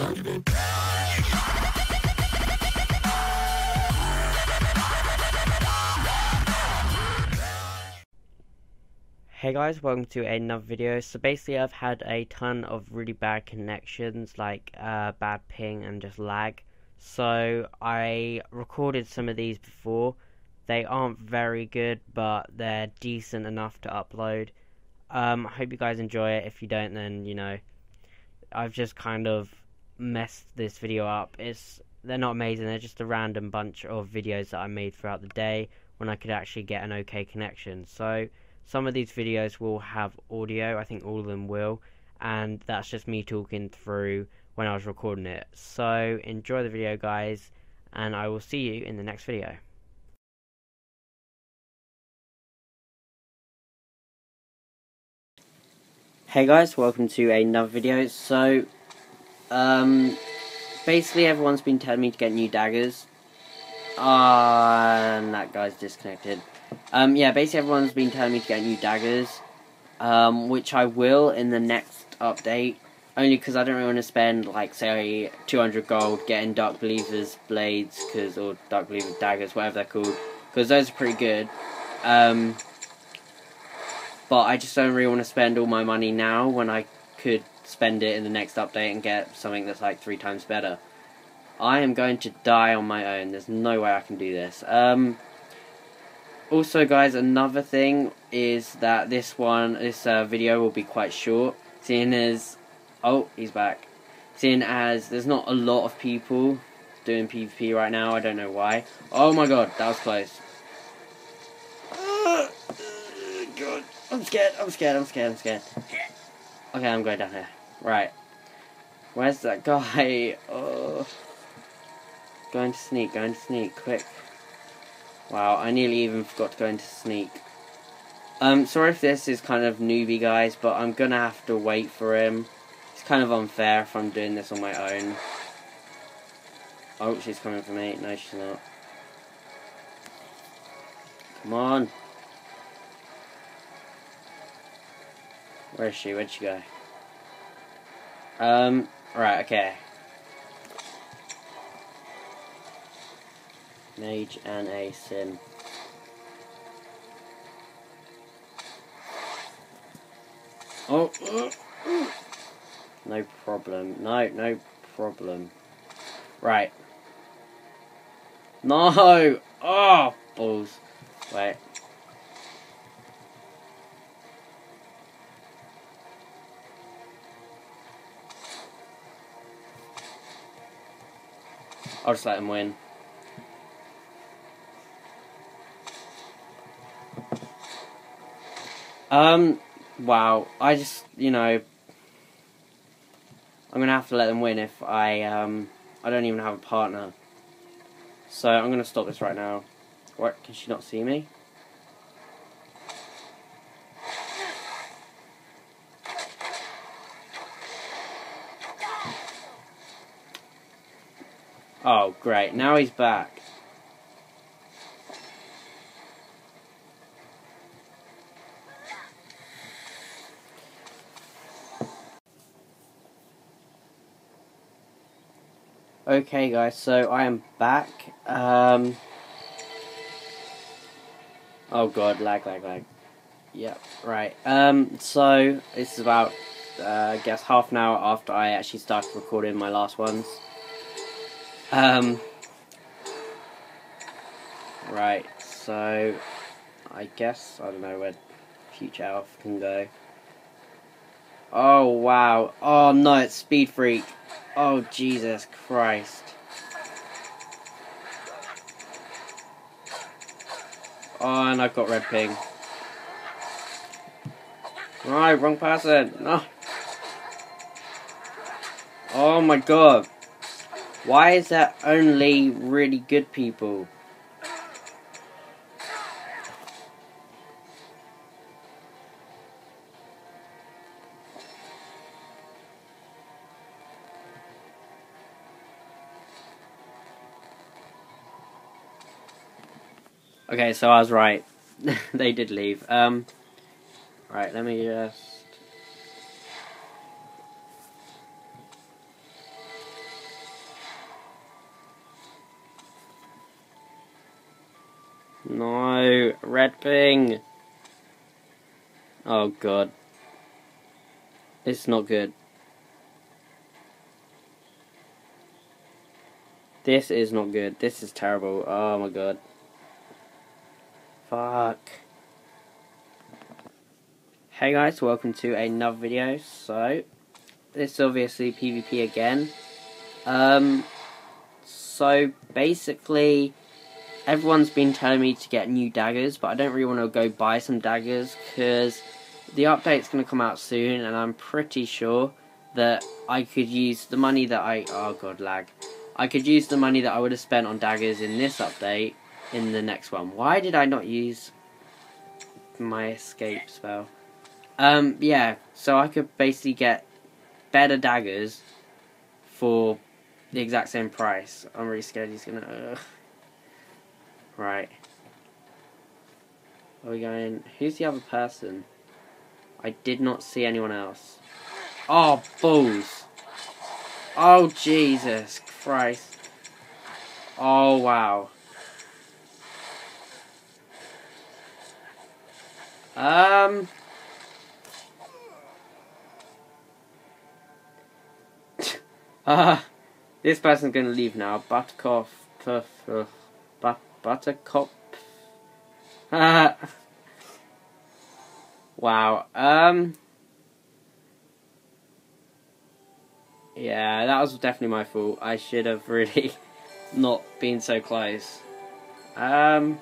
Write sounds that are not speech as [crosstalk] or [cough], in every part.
Hey guys, welcome to another video. So basically I've had a ton of really bad connections, like uh, bad ping and just lag. So I recorded some of these before. They aren't very good, but they're decent enough to upload. Um, I hope you guys enjoy it. If you don't, then, you know, I've just kind of messed this video up. It's They're not amazing, they're just a random bunch of videos that I made throughout the day when I could actually get an okay connection. So some of these videos will have audio, I think all of them will, and that's just me talking through when I was recording it. So enjoy the video guys, and I will see you in the next video. Hey guys, welcome to another video. So, um, basically everyone's been telling me to get new daggers. Ah, that guy's disconnected. Um, yeah, basically everyone's been telling me to get new daggers, um, which I will in the next update. Only because I don't really want to spend, like, say, 200 gold getting Dark Believers blades, cause, or Dark Believer daggers, whatever they're called, because those are pretty good. Um, but I just don't really want to spend all my money now when I could spend it in the next update and get something that's like three times better. I am going to die on my own. There's no way I can do this. Um, also, guys, another thing is that this one, this uh, video will be quite short, seeing as, oh, he's back. Seeing as there's not a lot of people doing PvP right now, I don't know why. Oh my god, that was close. Uh, [coughs] god, I'm scared, I'm scared, I'm scared, I'm scared. Okay, I'm going down here. Right. Where's that guy? [laughs] Oh. Going to sneak, going to sneak, quick. Wow, I nearly even forgot to go into sneak. Um, sorry if this is kind of newbie, guys, but I'm gonna have to wait for him. It's kind of unfair if I'm doing this on my own. Oh, she's coming for me. No, she's not. Come on. Where is she? Where'd she go? Um, right, okay. Mage and a Sin. Oh, no problem. No, no problem. Right. No! Oh, balls. Wait. I'll just let him win. Um, wow. I just, you know, I'm gonna have to let them win if I, um, I don't even have a partner. So I'm gonna stop this right now. What? Can she not see me? Oh, great. Now he's back. Okay guys, so I am back. Um, oh god, lag, lag, lag. Yep, right. Um, so, this is about, uh, I guess, half an hour after I actually started recording my last ones. Um, right, so, I guess, I don't know where Future Elf can go. Oh, wow. Oh, no, it's Speed Freak. Oh, Jesus Christ. Oh, and I've got red ping. Right, wrong person. No. Oh my god. Why is that only really good people? Okay, so I was right. [laughs] they did leave. Um, right, let me just... No, red thing. Oh god. It's not good. This is not good. This is terrible. Oh my god. Fuck. Hey guys, welcome to another video. So, this is obviously PvP again. Um, so basically, everyone's been telling me to get new daggers, but I don't really want to go buy some daggers because the update's going to come out soon, and I'm pretty sure that I could use the money that I. Oh god, lag. I could use the money that I would have spent on daggers in this update in the next one. Why did I not use my escape spell? Um, yeah, so I could basically get better daggers for the exact same price. I'm really scared he's gonna. Right. Are we going? Who's the other person? I did not see anyone else. Oh, balls. Oh, Jesus Christ. Oh, wow. Um. [laughs] Ah, uh, this person's gonna leave now. Buttercup, puff, puff, Buttercup. [laughs] wow. Um. Yeah, that was definitely my fault. I should have really [laughs] not been so close. Um.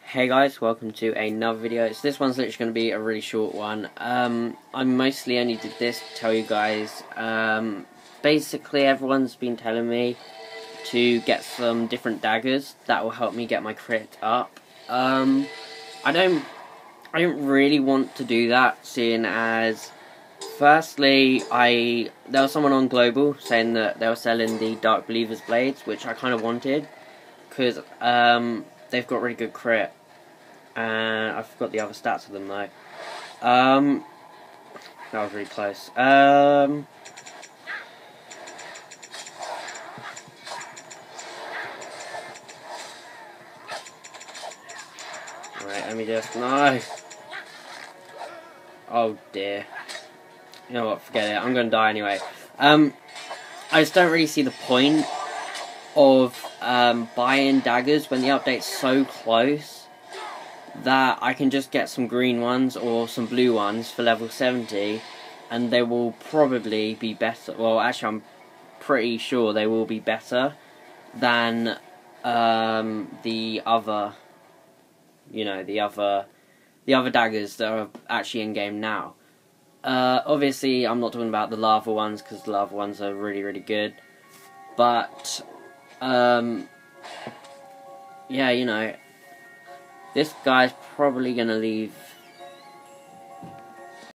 Hey guys, welcome to another video. So this one's literally going to be a really short one. Um, I mostly only did this to tell you guys. Um, basically, everyone's been telling me to get some different daggers that will help me get my crit up. Um, I don't, I don't really want to do that, seeing as, firstly, I there was someone on Global saying that they were selling the Dark Believers blades, which I kind of wanted, because um, they've got really good crit. And I forgot the other stats of them though. Um, that was really close. Um, no. Oh dear. You know what? Forget it. I'm gonna die anyway. Um, I just don't really see the point of um, buying daggers when the update's so close that I can just get some green ones or some blue ones for level 70 and they will probably be better. Well, actually, I'm pretty sure they will be better than um, the other, you know, the other, the other daggers that are actually in game now. Uh, obviously, I'm not talking about the lava ones because the lava ones are really, really good. But, um, yeah, you know, this guy's probably to leave